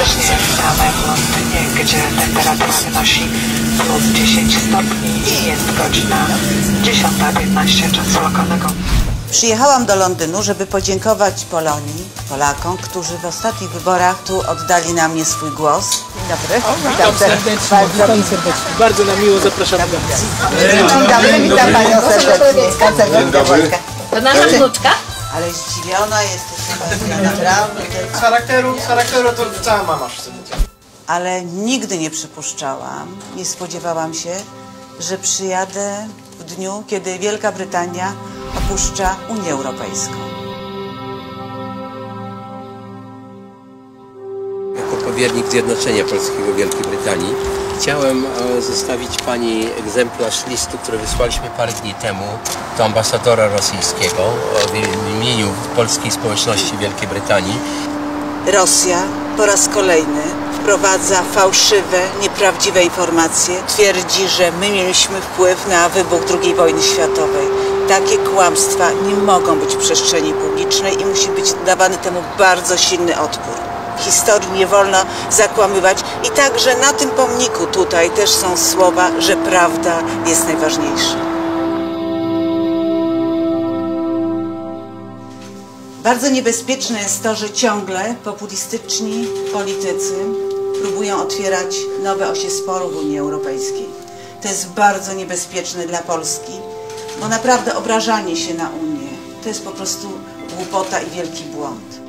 Serdecznie witamy w Londynie, gdzie temperatura wynosi plus 10 stopni i jest godzina 10.15 czasu lokalnego. Przyjechałam do Londynu, żeby podziękować Polonii, Polakom, którzy w ostatnich wyborach tu oddali na mnie swój głos. Dzień dobry. Witam serdecznie, witam serdecznie. Bardzo nam miło, zapraszam do nas. Dzień dobry, witam Panią serdecznie. Dzień dobry. To nasza wnuczka? Ale zdziwiona jesteś, naprawdę. Z charakteru, z charakteru to cała mama być. Ale nigdy nie przypuszczałam, nie spodziewałam się, że przyjadę w dniu, kiedy Wielka Brytania opuszcza Unię Europejską. Jako powiernik Zjednoczenia Polskiego Wielkiej Brytanii chciałem e, zostawić Pani egzemplarz listu, który wysłaliśmy parę dni temu do ambasadora rosyjskiego w imieniu polskiej społeczności Wielkiej Brytanii. Rosja po raz kolejny wprowadza fałszywe, nieprawdziwe informacje. Twierdzi, że my mieliśmy wpływ na wybuch II wojny światowej. Takie kłamstwa nie mogą być w przestrzeni publicznej i musi być dawany temu bardzo silny odpór. Historii nie wolno zakłamywać i także na tym pomniku tutaj też są słowa, że prawda jest najważniejsza. Bardzo niebezpieczne jest to, że ciągle populistyczni politycy próbują otwierać nowe osie sporu w Unii Europejskiej. To jest bardzo niebezpieczne dla Polski, bo naprawdę obrażanie się na Unię to jest po prostu głupota i wielki błąd.